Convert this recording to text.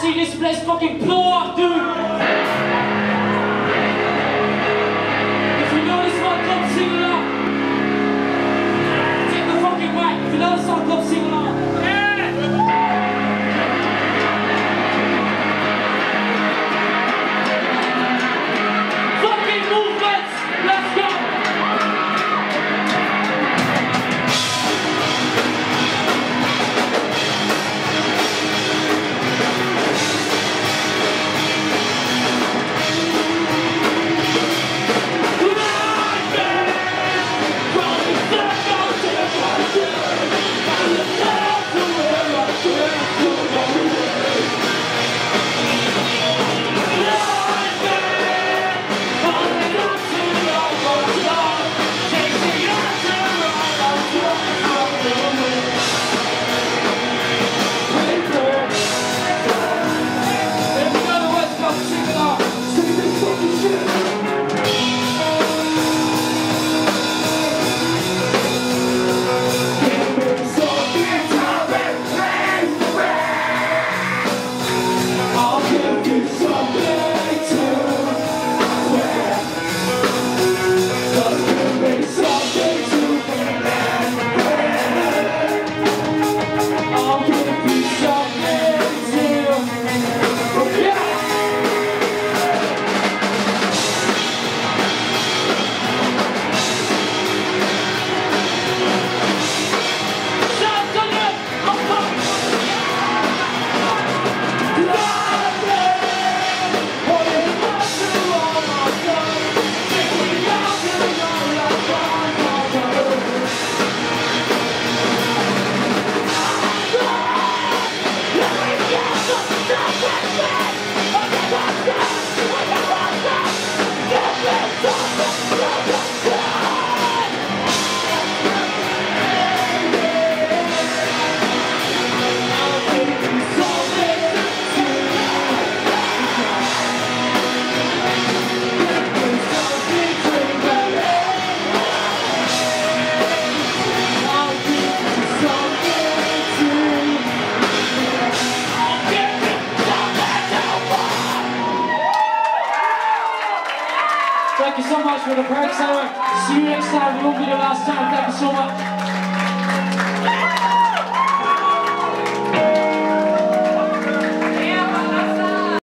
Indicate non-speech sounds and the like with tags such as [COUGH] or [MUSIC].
see this place fucking blow up, dude. Let's. [LAUGHS] Thank you so much for the Perks Hour. See you next time. It won't be the last time. Thank you so much.